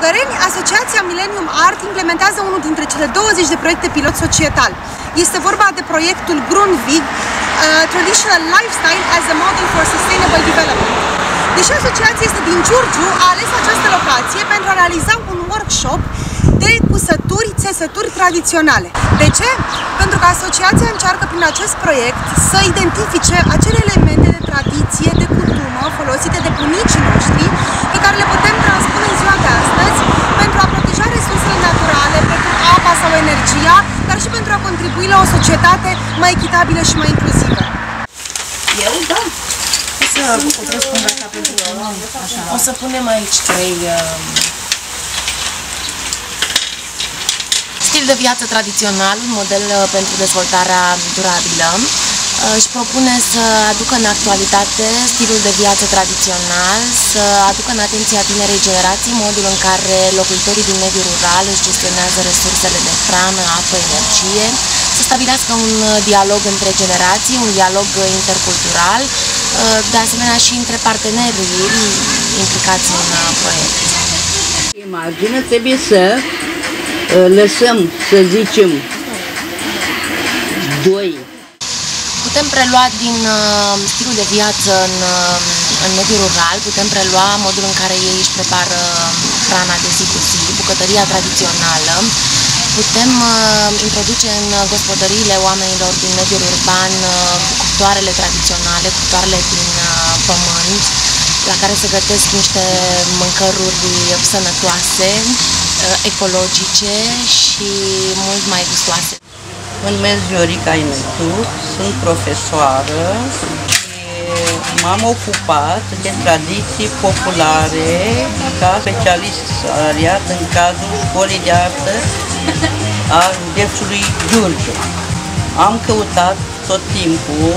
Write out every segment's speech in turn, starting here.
Găgăreni, Asociația Millennium Art implementează unul dintre cele 20 de proiecte pilot societal. Este vorba de proiectul Grundvig, uh, Traditional Lifestyle as a Model for Sustainable Development. Deși asociația este din Giurgiu, a ales această locație pentru a realiza un workshop de cusături, țesături tradiționale. De ce? Pentru că asociația încearcă prin acest proiect să identifice acele elemente de tradiție, de cutumă folosite de bunicii noștri pe care le putem transpune în ziua de astăzi pentru a proteja resursele naturale, precum apa sau energia, dar și pentru a contribui la o societate mai echitabilă și mai inclusivă. Eu? Da. O să răspund așa pentru că așa. O să punem aici trei uh, Stil de viață tradițional, un model uh, pentru dezvoltarea durabilă. Uh, își propune să aducă în actualitate stilul de viață tradițional, să aducă în atenția tinerei generații modul în care locuitorii din mediul rural își gestionează resursele de hrană, apă, energie, să stabilească un uh, dialog între generații, un dialog intercultural, de asemenea și între partenerii implicați în proiect. Imagine trebuie să lăsăm, să zicem, doi. Putem prelua din uh, stilul de viață în, uh, în mediul rural, putem prelua modul în care ei își prepară hrana de zi cu zi, bucătăria tradițională, putem uh, introduce în gospodăriile oamenilor din mediul urban uh, cuptoarele tradiționale, cuptoarele din uh, pământ, la care se gătesc niște mâncăruri sănătoase, Uh, ecologice și mult mai gustoase. În Viorica Inetu, sunt profesoară și m-am ocupat de tradiții populare ca specialist salariat în cadrul școlii de artă a județului Giurgiu. Am căutat tot timpul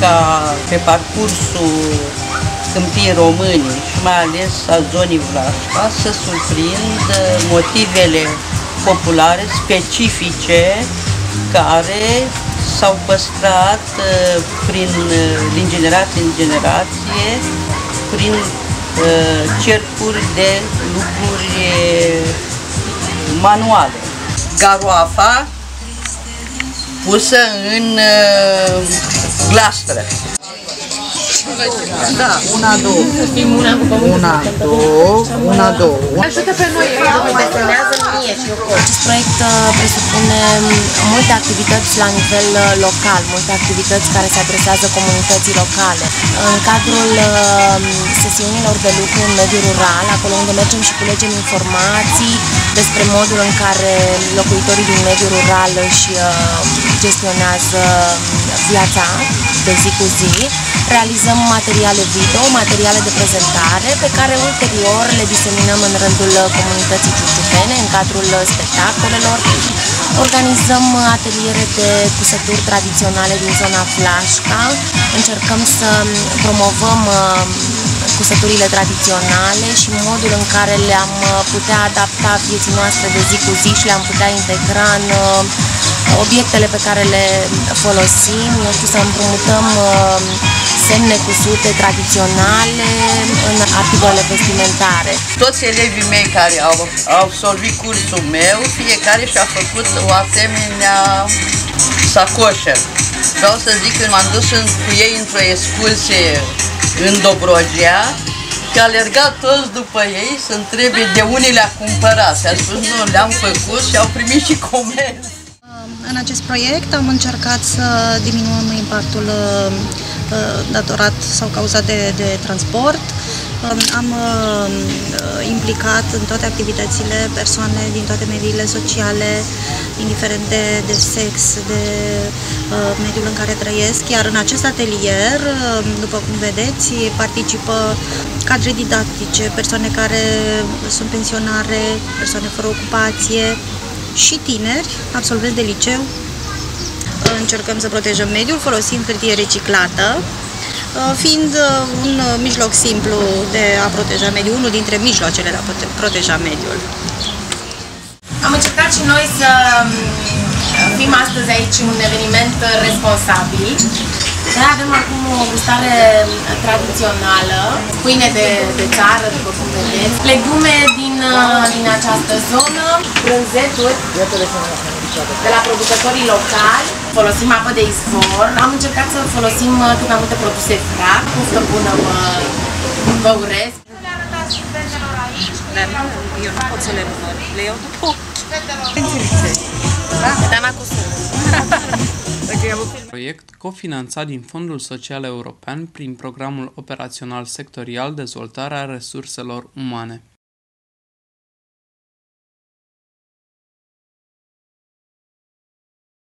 ca pe parcursul câmpii români și mai ales a zonii Vlașca să surprind motivele populare specifice care s-au păstrat uh, prin, uh, din generație în generație prin uh, cercuri de lucruri manuale. Garoafa pusă în glastră. Da, una, două. Una, una, două, una, două. Ajută pe noi, desenează mie și eu Acest proiect uh, presupune multe activități la nivel uh, local, multe activități care se adresează comunității locale. În cadrul uh, sesiunilor de lucru în mediul rural, acolo unde mergem și culegem informații despre modul în care locuitorii din mediul rural își gestionează viața de zi cu zi, realizăm materiale video, materiale de prezentare pe care ulterior le diseminăm în rândul comunității giurgiutene, în cadrul spectacolelor. Organizăm ateliere de cusături tradiționale din zona Flașca, încercăm să promovăm uh, cusăturile tradiționale și modul în care le-am uh, putea adapta vieții noastre de zi cu zi și le-am putea integra în uh, obiectele pe care le folosim, eu știu, să împrumutăm semne cusute tradiționale în articole vestimentare. Toți elevii mei care au, au absolvit cursul meu, fiecare și-a făcut o asemenea sacoșă. Vreau să zic că m-am dus în, cu ei într-o excursie în Dobrogea și a alergat toți după ei să întrebe de unde le-a cumpărat. Și a spus, nu, le-am făcut și au primit și comenzi. În acest proiect am încercat să diminuăm impactul Uh, datorat sau cauzat de, de transport. Um, am uh, implicat în toate activitățile persoane din toate mediile sociale, indiferent de, de sex, de uh, mediul în care trăiesc. Iar în acest atelier, după cum vedeți, participă cadre didactice, persoane care sunt pensionare, persoane fără ocupație și tineri, absolvenți de liceu, încercăm să protejăm mediul folosind hârtie reciclată, uh, fiind uh, un uh, mijloc simplu de a proteja mediul, unul dintre mijloacele de a proteja mediul. Am încercat și noi să um, fim astăzi aici un eveniment responsabil, Noi avem acum o gustare tradițională, pâine de, de țară, după cum vedeți, legume din, din această zonă, brânzeturi de la producătorii locali, folosim apă de izvor, am încercat să folosim cât mai multe produse frag, puftă bună vă, vă urez. Dar eu nu pot să le număr, le iau după ochi. Dana cu Proiect cofinanțat din Fondul Social European prin Programul Operațional Sectorial Dezvoltarea Resurselor Umane.